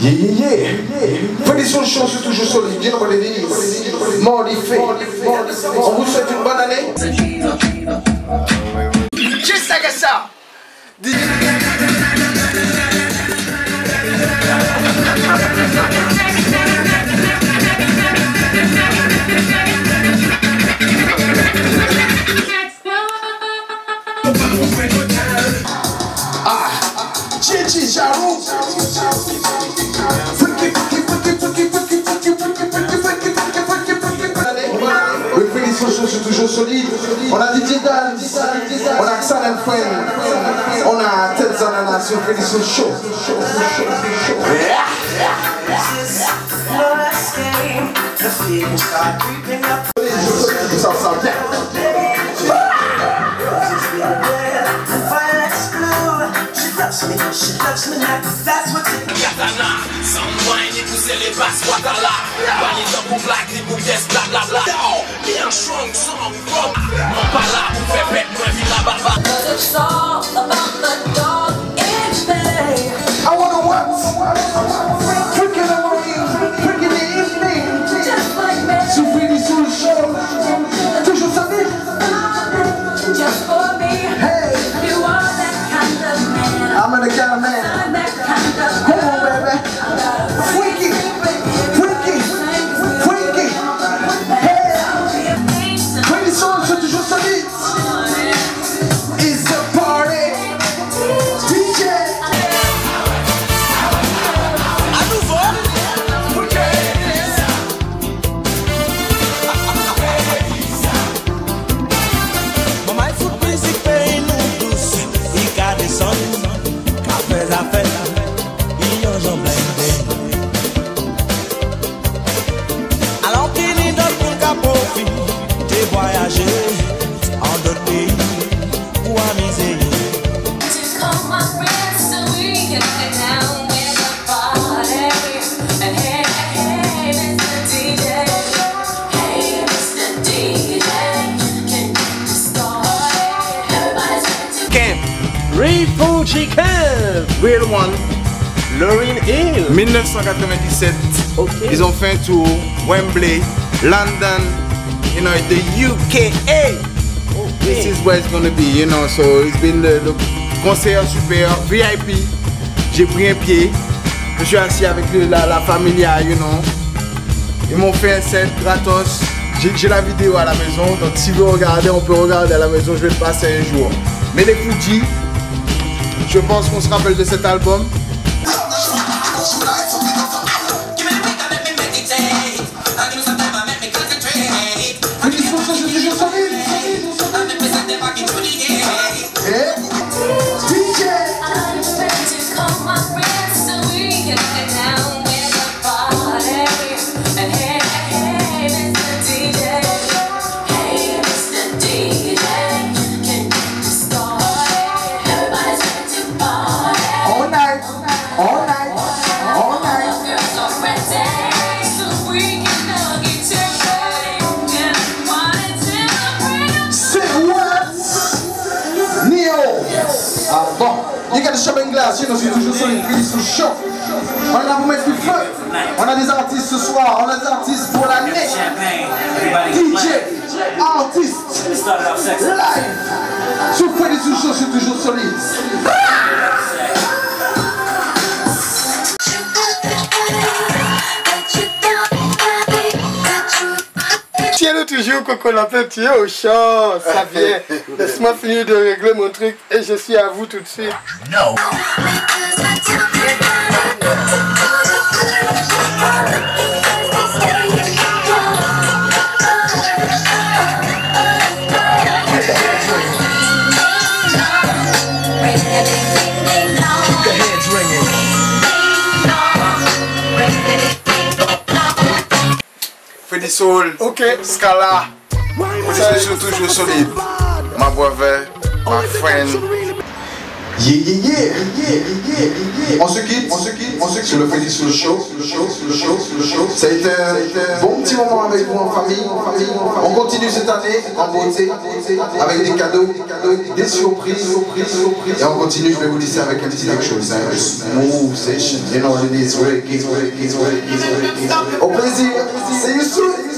Yeah, yeah, yeah. Fais des choses, toujours solides. Viens, on les. Mort, les. On vous souhaite une bonne année. Ça. Le c'est toujours solide. On a DJ Dan, on a Xan and Friend, on a Ted Zanana sur Freddy Soul Show. me. She loves me like that's what it is. Katana, some wine, it was a bass, what a la. Bali double black, it was just blah blah blah. Oh, me and strong song, bro. Mon pala, ou fait bête, moi, vi la baba. Yeah, man. cause I fell Camp, Real One, Lauryn Hill. 1997. Ok. Ils ont fait un tour, Wembley, London, you know, the UKA. This is where it's gonna be, you know. So it's been the, the concert super, VIP. J'ai pris un pied. Je suis assis avec le- la, la familia, you know. Ils m'ont fait un set gratos. J'ai j'ai la vidéo à la maison, donc si vous regardez, on peut regarder à la maison. Je vais le passer un jour. Mais les Fuji, je pense qu'on se rappelle de cet album. Ah bon. Got the shopping glass, know, c'est toujours solide. Freddy Soul Show. On a pour mettre du feu. On a des artistes ce soir. On a des artistes pour l'année. DJ, artiste, live. Sur Freddy Soul Show, c'est toujours solide. Toujours, Coco Lapin, tu es au champ, ça vient. Laisse-moi finir de régler mon truc et je suis à vous tout de suite. Benny Soul, Skala, mwen se sou toujou solide. Ma boave, ma fren, Yeah, yeah, yeah. On se quitte, on se quitte, on se quitte sur le sur le show, le show, le show, le show. Ça a été un bon petit moment avec vous en famille, en famille. On continue cette année en beauté, avec des cadeaux, des surprises, surprises, surprises. Et on continue, je vais vous laisser avec un petit quelque chose, hein, smooth session. You know what it is, reggae, reggae, reggae, reggae. Au plaisir, see you soon.